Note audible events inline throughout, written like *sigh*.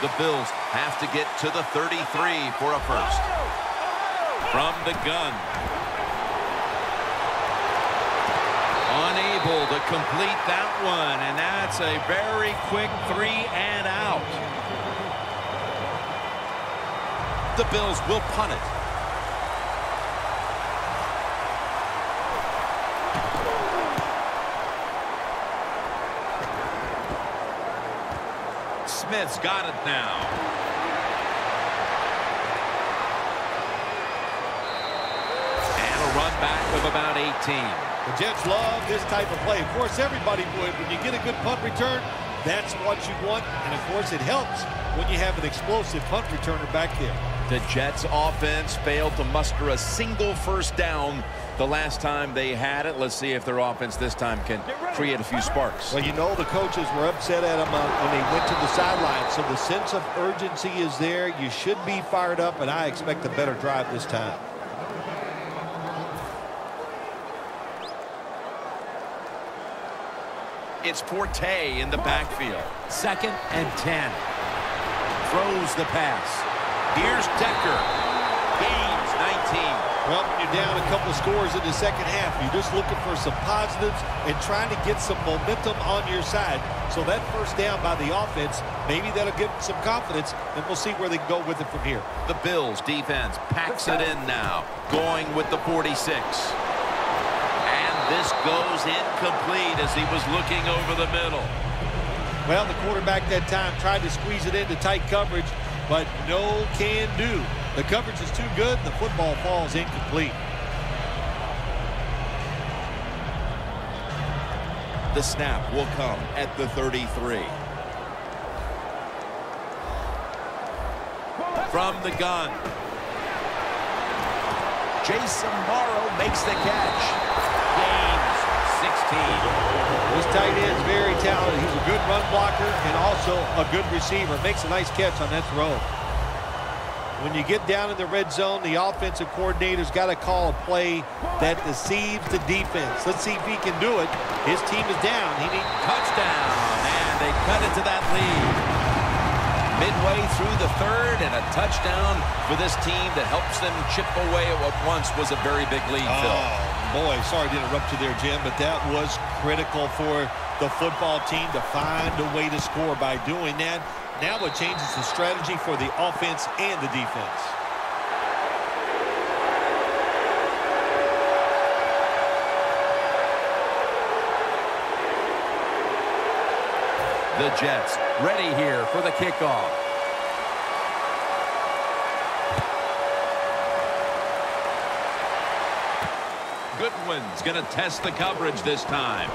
The Bills have to get to the 33 for a first. From the gun. Unable to complete that one, and that's a very quick three and out. The Bills will punt it. Smith's got it now. And a run back of about 18. The Jets love this type of play. Of course, everybody would. When you get a good punt return, that's what you want. And, of course, it helps when you have an explosive punt returner back there. The Jets offense failed to muster a single first down the last time they had it. Let's see if their offense this time can create a few sparks. Well, you know the coaches were upset at them uh, when they went to the sideline, so the sense of urgency is there. You should be fired up, and I expect a better drive this time. It's Forte in the backfield. Second and 10. Throws the pass. Here's Decker. Gains 19. Well, when you're down a couple scores in the second half, you're just looking for some positives and trying to get some momentum on your side. So that first down by the offense, maybe that'll give them some confidence, and we'll see where they can go with it from here. The Bills defense packs it in now, going with the 46. And this goes incomplete as he was looking over the middle. Well, the quarterback that time tried to squeeze it into tight coverage, but no can do. The coverage is too good. The football falls incomplete. The snap will come at the 33. From the gun. Jace Amaro makes the catch. Gains 16. This tight end's very talented. He's a good run blocker and also a good receiver. Makes a nice catch on that throw. When you get down in the red zone, the offensive coordinator's got to call a play that deceives the defense. Let's see if he can do it. His team is down. He needs touchdown, and they cut it to that lead. Midway through the third, and a touchdown for this team that helps them chip away at what once was a very big lead, oh, boy, sorry to interrupt you there, Jim, but that was critical for the football team to find a way to score by doing that. Now it changes the strategy for the offense and the defense. The Jets ready here for the kickoff. Goodwin's going to test the coverage this time.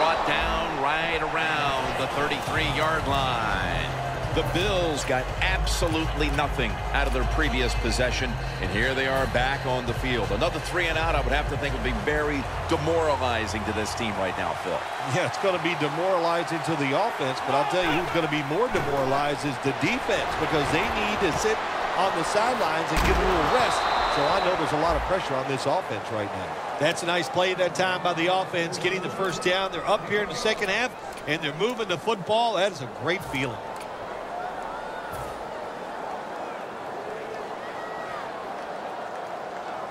brought down right around the 33-yard line. The Bills got absolutely nothing out of their previous possession, and here they are back on the field. Another three and out, I would have to think, would be very demoralizing to this team right now, Phil. Yeah, it's going to be demoralizing to the offense, but I'll tell you who's going to be more demoralized is the defense because they need to sit on the sidelines and get a little rest. So I know there's a lot of pressure on this offense right now. That's a nice play that time by the offense, getting the first down. They're up here in the second half, and they're moving the football. That is a great feeling.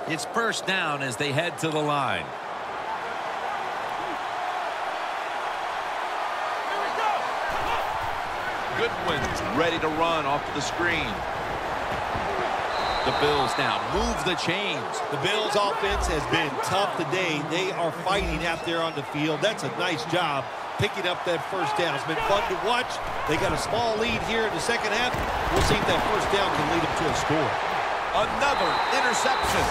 It's first down as they head to the line. Goodwin's ready to run off the screen. The Bills now move the chains. The Bills offense has been tough today. They are fighting out there on the field. That's a nice job picking up that first down. It's been fun to watch. They got a small lead here in the second half. We'll see if that first down can lead them to a score. Another interception.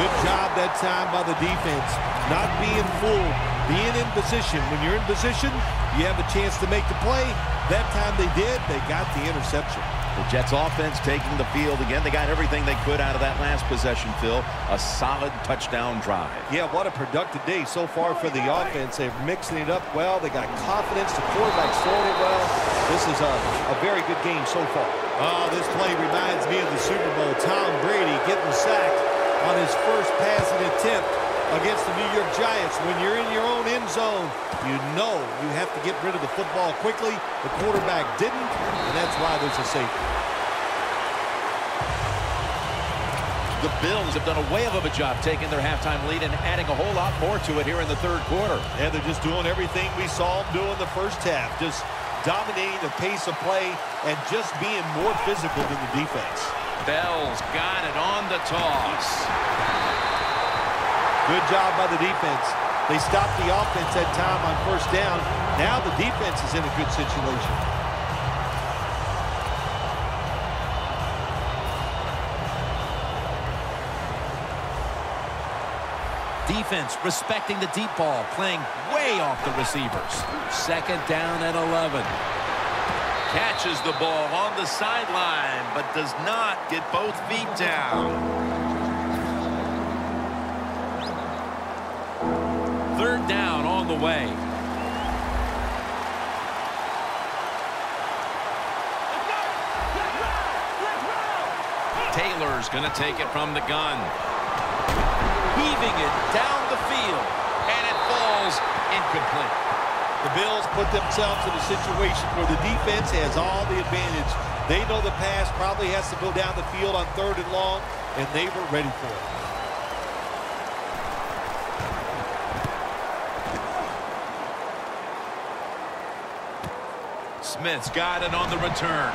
Good job that time by the defense. Not being fooled. Being in position. When you're in position, you have a chance to make the play. That time they did. They got the interception. The Jets offense taking the field again. They got everything they could out of that last possession, Phil. A solid touchdown drive. Yeah, what a productive day so far for the offense. They're mixing it up well. They got confidence. The quarterback's throwing it well. This is a, a very good game so far. Oh, this play reminds me of the Super Bowl. Tom Brady getting sacked on his first passing attempt. Against the New York Giants. When you're in your own end zone, you know you have to get rid of the football quickly. The quarterback didn't, and that's why there's a safety. The Bills have done a way of a job taking their halftime lead and adding a whole lot more to it here in the third quarter. And they're just doing everything we saw them do in the first half. Just dominating the pace of play and just being more physical than the defense. Bell's got it on the toss. Good job by the defense. They stopped the offense at time on first down. Now the defense is in a good situation. Defense respecting the deep ball, playing way off the receivers. Second down at 11. Catches the ball on the sideline, but does not get both feet down. The way. Taylor's going to take it from the gun heaving it down the field, and it falls incomplete. The Bills put themselves in a situation where the defense has all the advantage. They know the pass probably has to go down the field on third and long, and they were ready for it. Smith's got it on the return.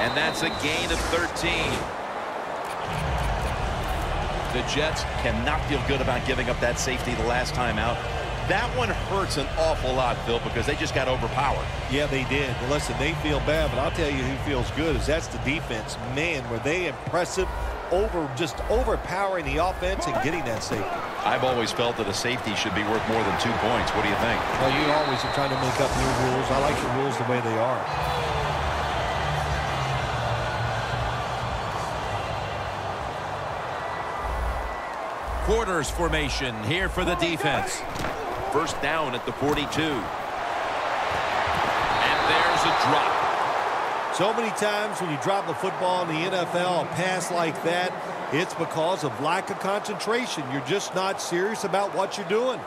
And that's a gain of 13. The Jets cannot feel good about giving up that safety the last time out. That one hurts an awful lot, Phil, because they just got overpowered. Yeah, they did. Well, listen, they feel bad, but I'll tell you who feels good is that's the defense. Man, were they impressive over just overpowering the offense and getting that safety. I've always felt that a safety should be worth more than two points. What do you think? Well, you always are trying to make up new rules. I like the rules the way they are. quarters formation here for the defense. First down at the 42. And there's a drop. So many times when you drop a football in the NFL, a pass like that, it's because of lack of concentration. You're just not serious about what you're doing.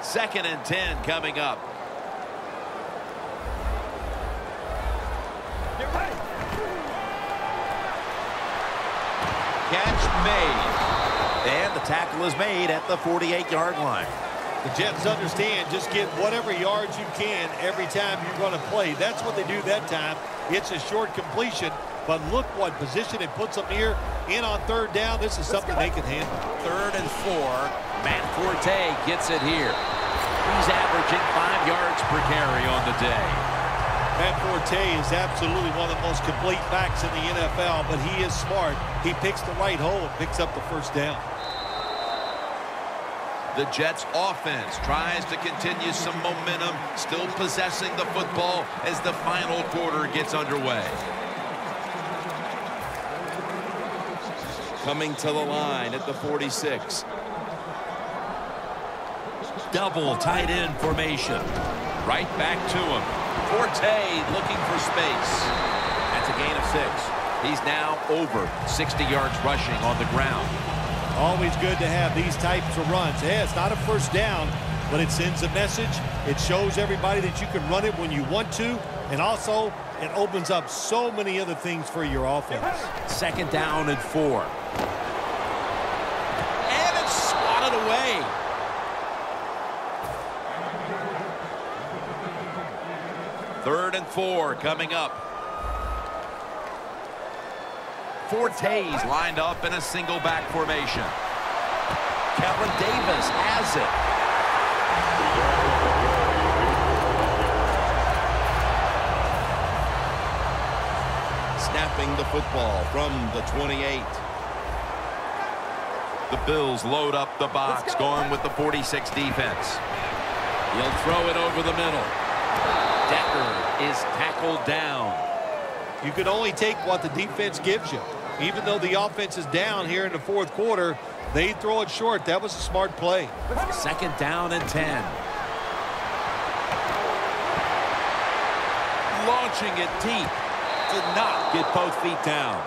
Second and 10 coming up. Catch made. And the tackle is made at the 48-yard line. The Jets understand just get whatever yards you can every time you're going to play. That's what they do that time. It's a short completion, but look what position it puts them here in on third down. This is something they can handle. Third and four. Matt Forte gets it here. He's averaging five yards per carry on the day. Matt Forte is absolutely one of the most complete backs in the NFL, but he is smart. He picks the right hole and picks up the first down. The Jets offense tries to continue some momentum, still possessing the football as the final quarter gets underway. Coming to the line at the 46. Double tight end formation. Right back to him. Forte looking for space. That's a gain of six. He's now over 60 yards rushing on the ground. Always good to have these types of runs. Yeah, it's not a first down, but it sends a message. It shows everybody that you can run it when you want to, and also it opens up so many other things for your offense. Second down and four. And it's swatted away. Third and four coming up. Forte's lined up in a single back formation. Kevin Davis has it. Snapping the football from the 28. The Bills load up the box, going with the 46 defense. He'll throw it over the middle. Decker is tackled down. You can only take what the defense gives you. Even though the offense is down here in the fourth quarter, they throw it short. That was a smart play. Second down and 10. Launching it deep. Did not get both feet down.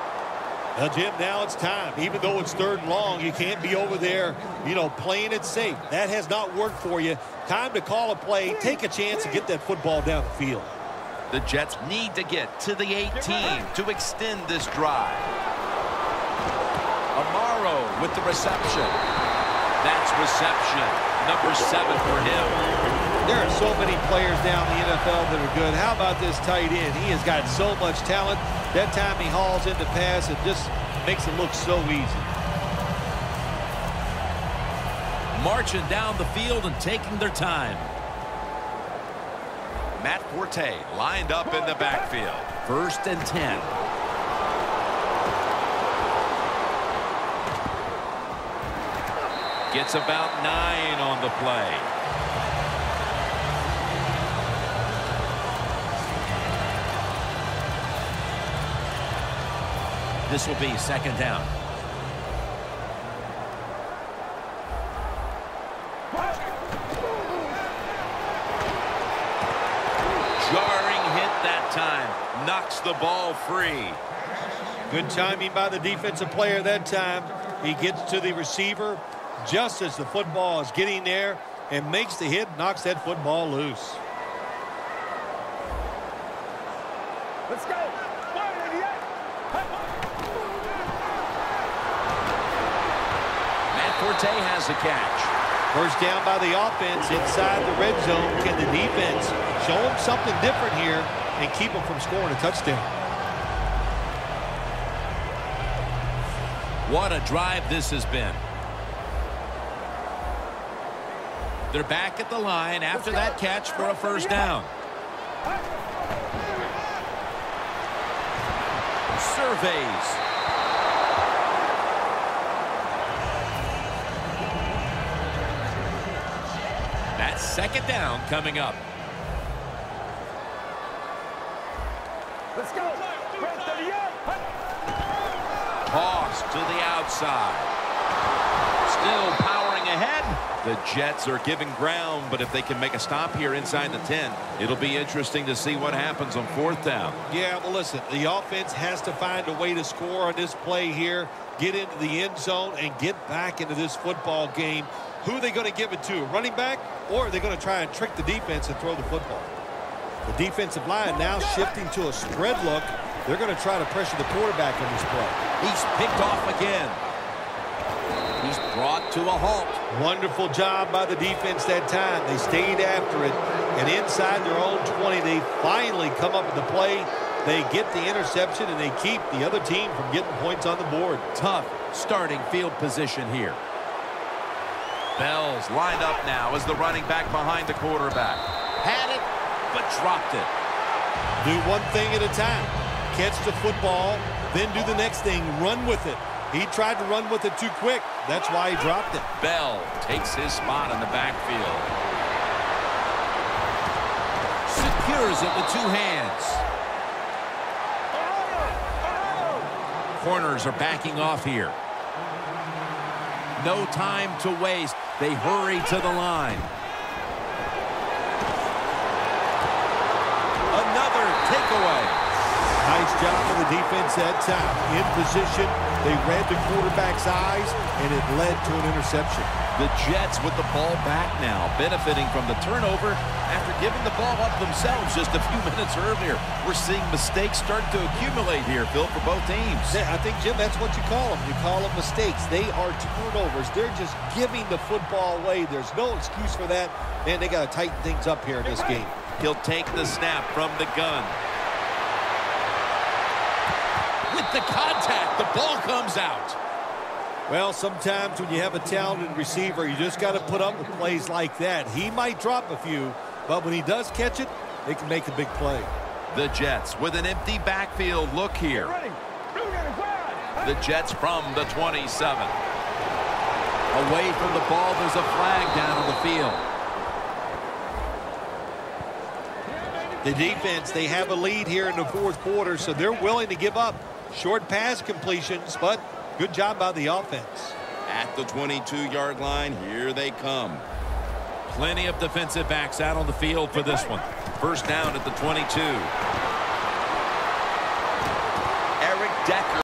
Well, Jim, now it's time. Even though it's third and long, you can't be over there, you know, playing it safe. That has not worked for you. Time to call a play, take a chance, and get that football down the field. The Jets need to get to the 18 to extend this drive. Amaro with the reception. That's reception. Number seven for him. There are so many players down the NFL that are good. How about this tight end? He has got so much talent. That time he hauls in the pass, it just makes it look so easy. Marching down the field and taking their time. Matt Forte lined up in the backfield. First and 10. Gets about nine on the play. This will be second down. Jarring hit that time. Knocks the ball free. Good timing by the defensive player that time. He gets to the receiver just as the football is getting there and makes the hit, knocks that football loose. Let's go. Matt Forte has a catch. First down by the offense inside the red zone. Can the defense show them something different here and keep them from scoring a touchdown? What a drive this has been. They're back at the line after that catch for a first down. Surveys. That's second down coming up. Let's go. Toss to the outside. Still powering ahead. The Jets are giving ground, but if they can make a stop here inside the 10, it'll be interesting to see what happens on fourth down. Yeah, well, listen, the offense has to find a way to score on this play here, get into the end zone, and get back into this football game. Who are they going to give it to, running back, or are they going to try and trick the defense and throw the football? The defensive line now shifting to a spread look. They're going to try to pressure the quarterback in this play. He's picked off again. He's brought to a halt. Wonderful job by the defense that time. They stayed after it, and inside their own 20, they finally come up with the play. They get the interception, and they keep the other team from getting points on the board. Tough starting field position here. Bell's lined up now as the running back behind the quarterback. Had it, but dropped it. Do one thing at a time. Catch the football, then do the next thing. Run with it. He tried to run with it too quick. That's why he dropped it. Bell takes his spot in the backfield. Secures it with two hands. Corners are backing off here. No time to waste. They hurry to the line. Another takeaway. Nice job of the defense that time. In position, they read the quarterback's eyes, and it led to an interception. The Jets with the ball back now, benefiting from the turnover after giving the ball up themselves just a few *laughs* minutes earlier. We're seeing mistakes start to accumulate here, Phil, for both teams. I think, Jim, that's what you call them. You call them mistakes. They are turnovers. They're just giving the football away. There's no excuse for that. Man, they got to tighten things up here in this game. He'll take the snap from the gun. With the contact, the ball comes out. Well, sometimes when you have a talented receiver, you just got to put up with plays like that. He might drop a few, but when he does catch it, they can make a big play. The Jets with an empty backfield look here. The Jets from the 27. Away from the ball, there's a flag down on the field. The defense, they have a lead here in the fourth quarter, so they're willing to give up short pass completions, but good job by the offense. At the 22-yard line, here they come. Plenty of defensive backs out on the field for this one. First down at the 22.